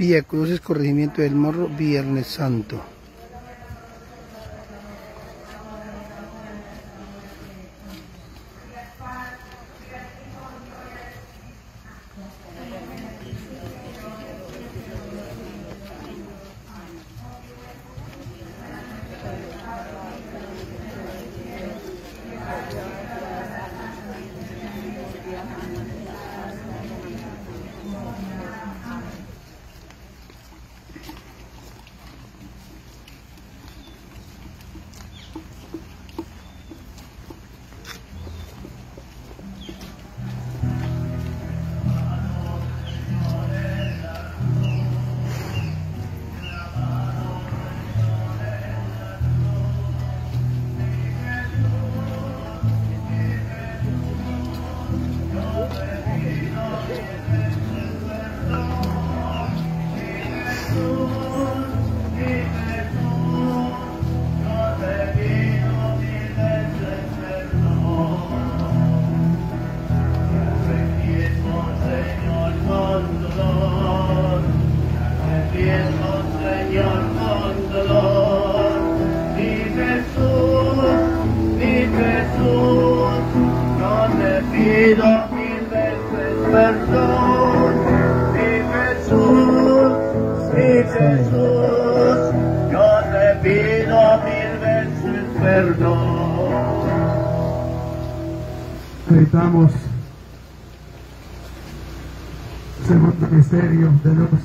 Villa Cruces, Corregimiento del Morro, Viernes Santo. Jesús, yo te pido mil veces perdón. Gritamos segundo misterio de luz,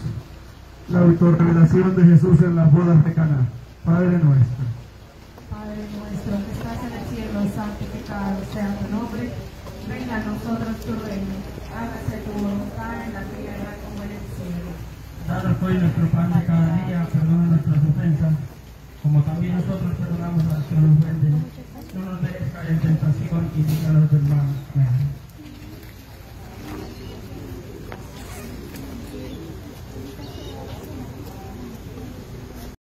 la autorrevelación de Jesús en las bodas de Cana. Padre nuestro, Padre nuestro que estás en el cielo, santificado sea tu nombre. Venga a nosotros tu reino. Hágase tu voluntad en la tierra como en el cielo. Danos hoy nuestro pan de cada día, perdona nuestras ofensas, como también nosotros perdonamos a los que nos ofenden. No nos dejes caer en tentación y líbranos del mal.